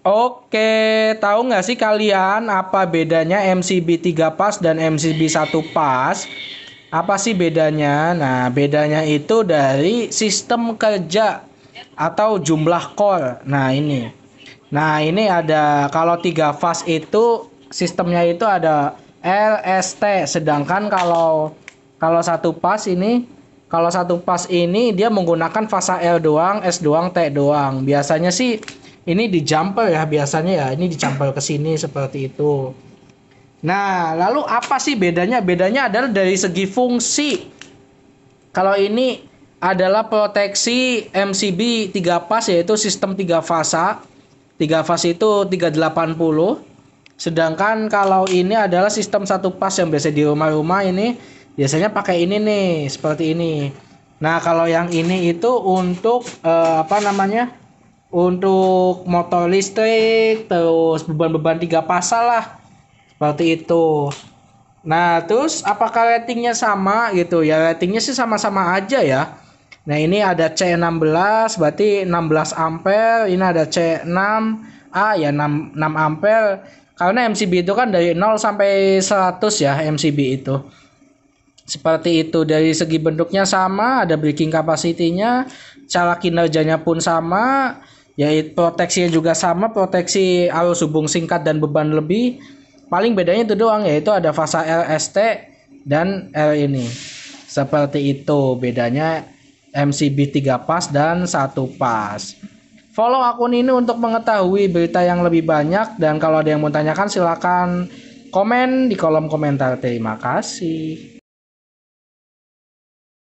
Oke, tahu nggak sih kalian apa bedanya MCB 3 pas dan MCB 1 pas? Apa sih bedanya? Nah, bedanya itu dari sistem kerja atau jumlah core. Nah, ini. Nah, ini ada kalau 3 fase itu sistemnya itu ada LST, sedangkan kalau kalau satu pas ini kalau satu pas ini dia menggunakan fase L doang, S doang, T doang. Biasanya sih ini di jumper ya biasanya ya. Ini dicampur ke sini seperti itu. Nah lalu apa sih bedanya? Bedanya adalah dari segi fungsi. Kalau ini adalah proteksi MCB 3 pas yaitu sistem 3 fasa. 3 fase itu 380 sedangkan kalau ini adalah sistem satu pas yang biasa di rumah-rumah ini biasanya pakai ini nih seperti ini. Nah kalau yang ini itu untuk uh, apa namanya untuk motor listrik terus beban-beban tiga pasal lah. Seperti itu. Nah terus apakah ratingnya sama gitu? Ya ratingnya sih sama-sama aja ya. Nah ini ada C16 berarti 16 ampere. Ini ada C6A ya 6, 6 ampere. Karena MCB itu kan dari 0 sampai 100 ya MCB itu. Seperti itu. Dari segi bentuknya sama ada breaking capacity-nya cara kinerjanya pun sama ya proteksinya juga sama proteksi arus hubung singkat dan beban lebih. Paling bedanya itu doang yaitu ada fasa LST dan L ini. Seperti itu bedanya MCB 3 pas dan satu pas. Follow akun ini untuk mengetahui berita yang lebih banyak dan kalau ada yang mau tanyakan silakan komen di kolom komentar. Terima kasih